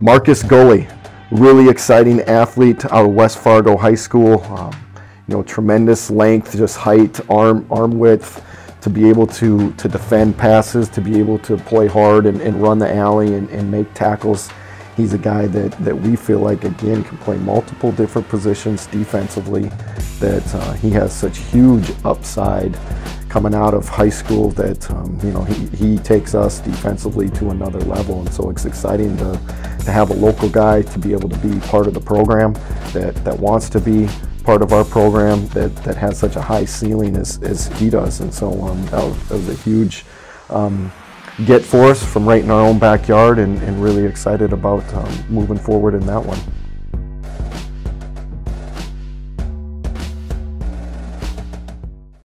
Marcus Gulley, really exciting athlete out of West Fargo High School. Um, you know, tremendous length, just height, arm arm width, to be able to to defend passes, to be able to play hard and, and run the alley and, and make tackles. He's a guy that, that we feel like, again, can play multiple different positions defensively, that uh, he has such huge upside coming out of high school that, um, you know, he, he takes us defensively to another level. And so it's exciting to, to have a local guy to be able to be part of the program that, that wants to be part of our program that, that has such a high ceiling as, as he does. And so um, that, was, that was a huge um, get for us from right in our own backyard and, and really excited about um, moving forward in that one.